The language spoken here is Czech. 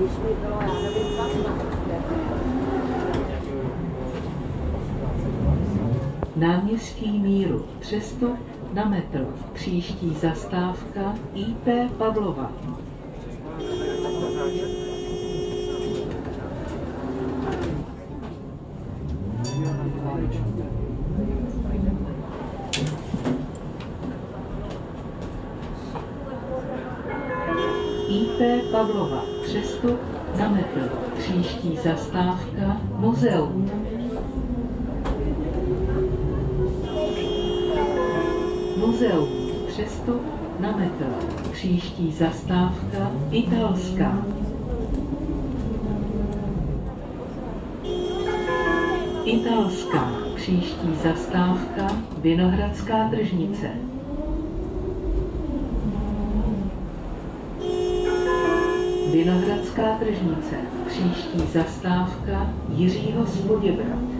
když mi bylo, já nevím, 15. Náměstí Míru, přestup na metro, příští zastávka IP Pavlova. IP Pavlova, přestup na metro, příští zastávka Muzeum. Muzeum, přestup na metro, příští zastávka Italská. Italská, příští zastávka Vinohradská tržnice. Vinohradská tržnice, příští zastávka Jiřího z Poděbra.